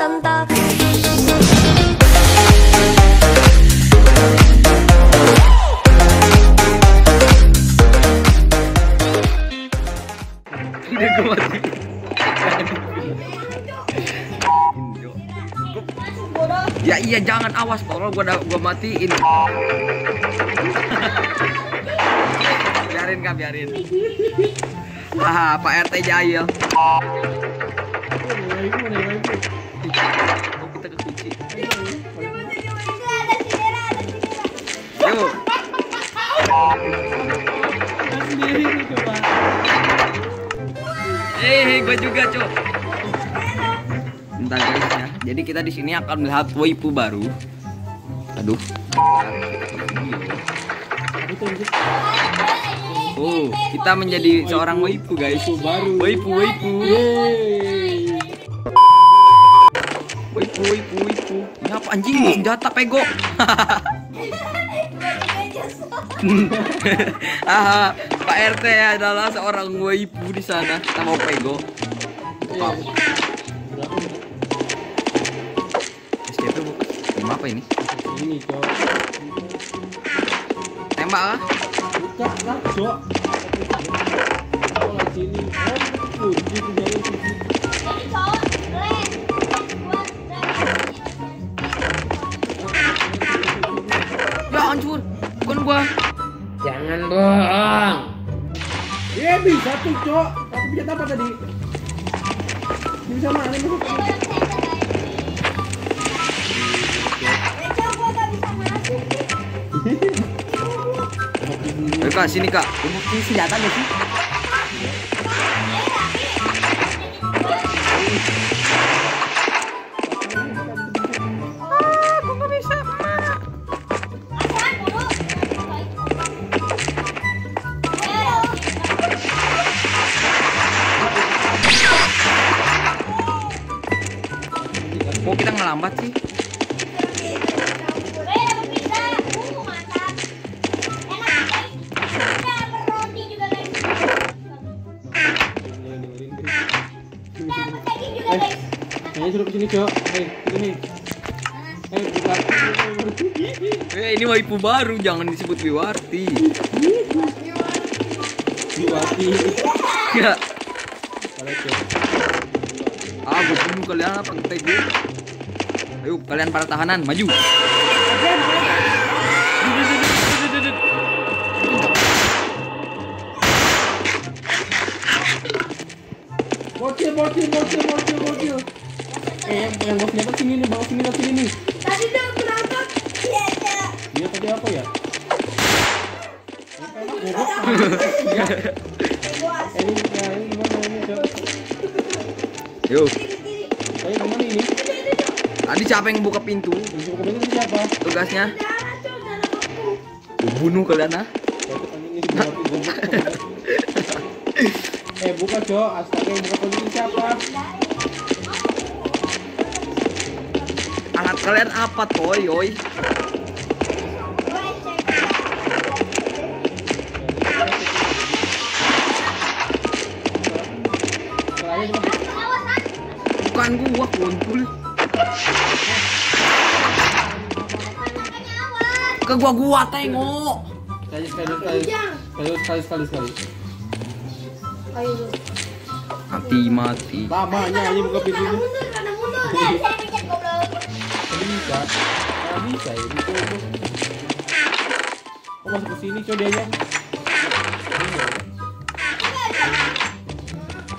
Ya iya jangan awas tolong gua gua matiin. biarin kak biarin. Ah Pak RT jahil. Oh, kita ke kunci. Yuk. Eh, hey, gue juga, Cok. Bentar guys ya. Jadi kita di sini akan melihat waifu baru. Aduh. Oh, kita menjadi seorang waifu guys. baru. Waifu, waifu. Yeay. Waifu, waifu, waifu. Ini apa anjing? Senjata pego. ah, Pak RT adalah seorang waifu di sana. Kita mau pego. Wow. SCP bu. Game apa ini? Ini. Tembak ah? Buka lah cok. Gua. Jangan bohong. Iya bisa tuh cok. Tapi bisa apa tadi? Ini bisa mana? Ini bisa. Ayo kak, sini kak. Ini senjata gak sih? Kok kita ngelambat sih? Kayaknya suruh ke sini cok. Hei, sini. Hei, buka. Eh, ini waifu baru, jangan disebut Wiwarti. Diwati. Ya, ah, gue bunuh kalian apa ngetek gue? Ayo, kalian para tahanan, maju. Bocil, bocil, bocil, bocil, bocil. Eh, yang bos dapat sini nih, bawa sini, bawa sini nih. Dia tadi apa ya? Eh, ini, ya, ini gimana ini, Cok? Yuk, Saya gimana ini? Tadi siapa yang buka pintu? Ke ini siapa? Tugasnya, bunuh kalian ah. Eh, buka, Cok. Astaga, yang buka ini siapa? Alat kalian apa, toy, oi? Cuma Bukan gua, kuntul. Ke gua gua tengok. sekali sekali sekali sekali sekali sekali sekali Mati mati. lamanya aja buka bisa. Nggak bisa ya bisa itu masuk ke sini coba dia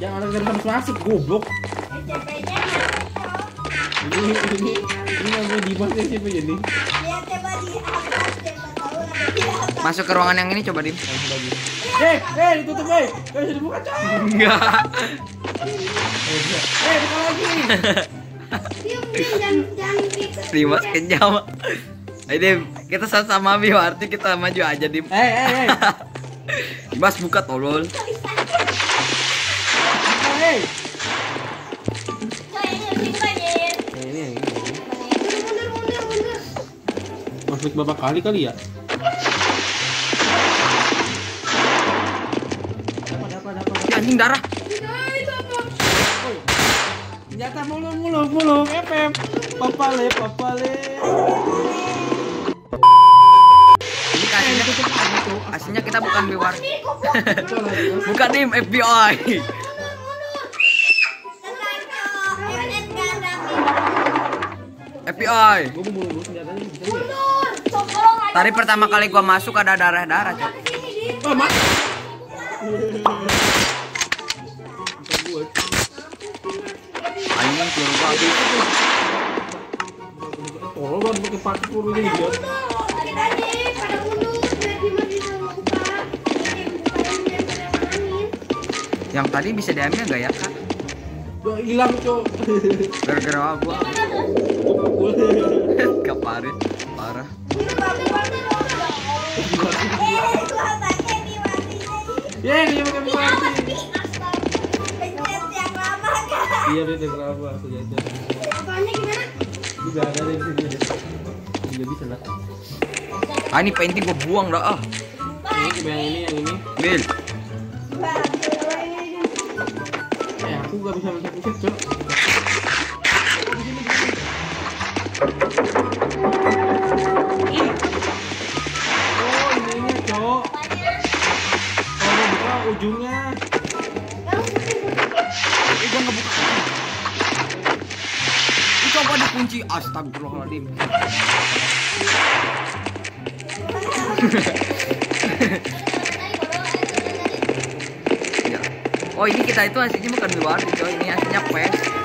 jangan ada yang masuk goblok ini ini ini siapa jadi Masuk ke ruangan yang ini coba dim. eh eh ditutup eh eh bisa dibuka coy Enggak. eh eh buka lagi Dimas kejam. Ayo dim, kita sama-sama Biwarti kita maju aja dim. eh eh eh Dimas buka tolol. eh masuk berapa kali kali ya anjing darah. Senjata mulu mulu mulu FM. Papale papale. Ini kasihnya aslinya kita bukan bewar. Bukan tim FBI. FBI. Gue mau mulu senjatanya nggak? Tadi pertama kali gua masuk ada darah-darah, Cok. Oh, gue. Anjing banget pakai parkur ini idiot. Yang tadi bisa diambil nggak ya, Kak? Udah hilang, Cok. Gara-gara gua keparit parah. Ya, dia pakai parkur. Iya, dia udah kenapa senjata. Bisa ada di sini. Juga bisa lah. Ah ini painting gua buang dah ah. Ini yang ini, yang ini. Bil. Eh, aku gak bisa mencet-mencet, Cok. Astagfirullahaladzim. Ya. Oh ini kita itu aslinya bukan luar coy. Ini aslinya pes.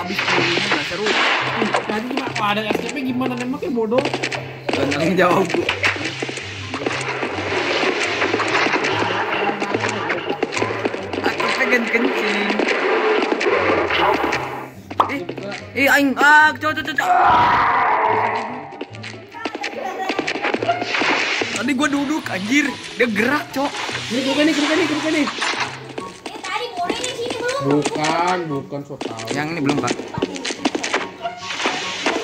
Habis pelurunya nggak seru. Tadi cuma ada SCP gimana nembaknya bodoh. Tenang jawab gua. Aku pengen kencing. Eh, eh aing ah, cok cok cok. Tadi gua duduk anjir, dia gerak, cok. Ini keruka nih, keruka nih, keruka nih. Bukan, bukan so tau. Yang ini belum, Pak.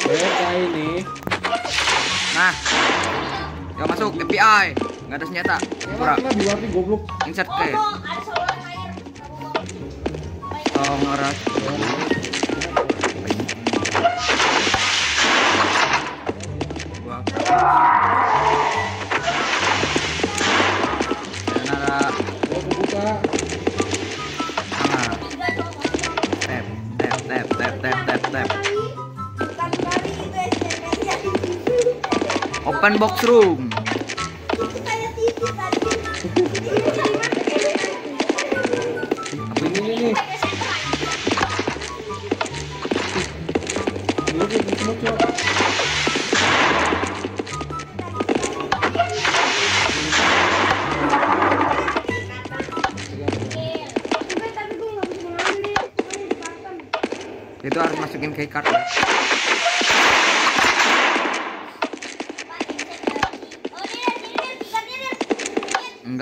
Beda ini. Nah. Yuk masuk FBI. Enggak ada senjata. Pura. Goblok. Insert ke. Oh. Gua. Open box room. Itu harus masukin key card.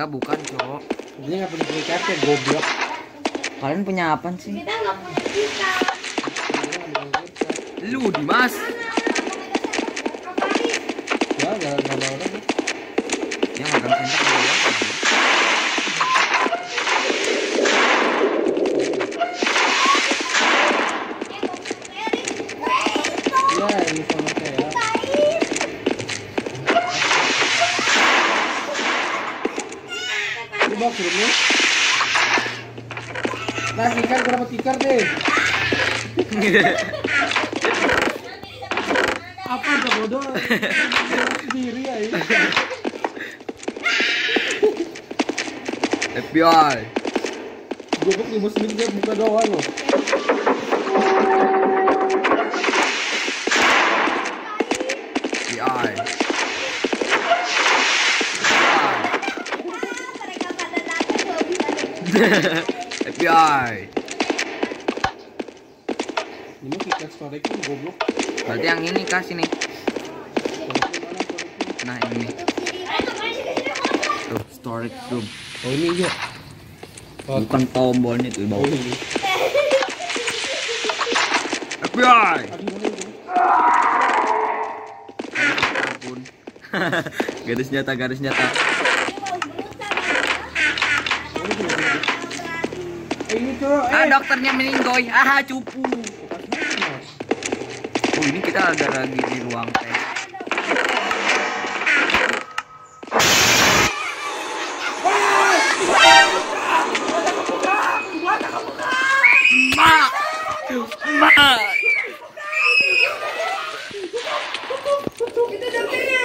Enggak, bukan, cowok. Ini nggak punya card ya goblok. Kalian punya apa sih? Kita nggak punya kita. Lu, Dimas. Ya, nggak nggak mau orang. Yang makan Ini box room nih. Nah, tikar berapa tikar deh? Apa tuh bodoh? Sendiri ya ini. FBI. Goblok 5 menit dia buka doang loh. FBI. FBI. Ini storage kan goblok. Berarti yang ini kasih nih. Nah, ini. Tuh, storage. Rektum. Oh ini. Oh, Bukan tombolnya tuh di oh ini. FBI. Ini? Ampun. garis nyata, garis nyata. Ah, eh. dokternya meninggoy. Ah, cupu. Oh, ini kita ada lagi di ruang tes. Ma! Ma! Itu dokternya.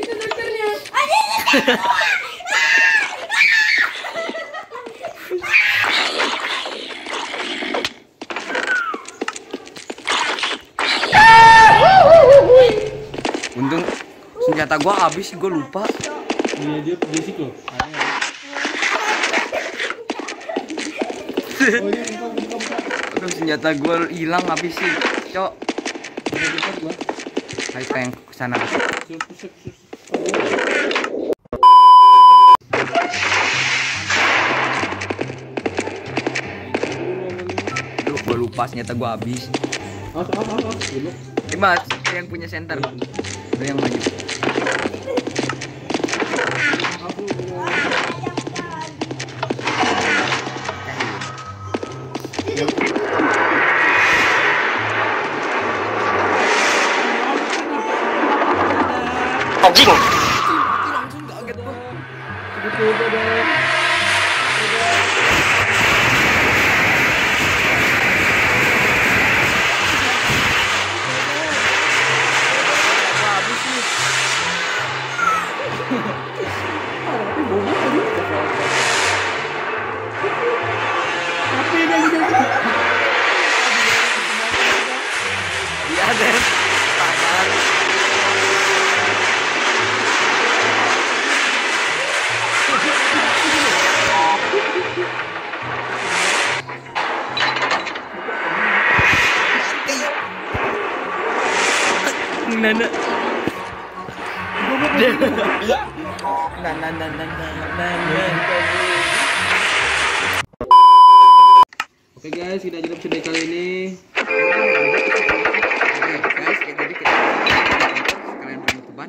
Itu dokternya. Aduh. Senjata gua habis, gua lupa. Iya dia berisik loh. Oh. Aduh, senjata gua hilang habis sih. Cok, ayo ke sana. Sus sus sus. Aduh, gua lupa senjata gua habis. Awas awas awas, awas. Mas, yang punya center. Lu yang maju. Nana. Nana, nana, nana, nana. Oke guys, kita aja episode kali ini. Guys, jadi kita sekalian penutupan.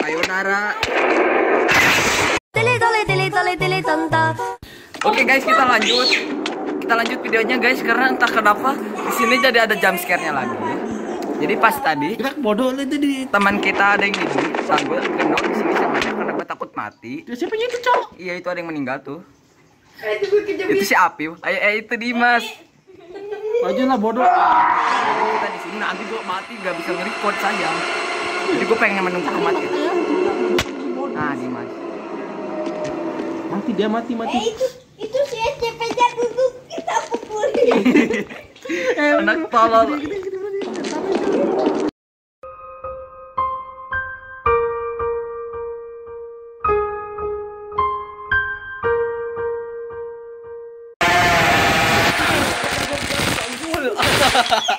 Sayonara. Oke guys, kita lanjut. Kita lanjut videonya guys karena entah kenapa di sini jadi ada jump scare-nya lagi. Jadi pas tadi Kita bodoh lah tadi. teman kita ada yang hidup, sambil gendong di sini sama dia karena gue takut mati. Siapa itu cowok? Iya itu ada yang meninggal tuh. Eh, itu gue. Itu si Apil. Ayo, eh, itu Dimas. Aja lah bodoh. Jadi kita di sini nanti gue mati gak bisa nge-record sayang. Jadi gue pengen menunggu kematian. Nah Dimas. Mati dia mati Eh, mati. itu itu si SCP dulu kita pukulin. Eh, Anak tolol. Yeah.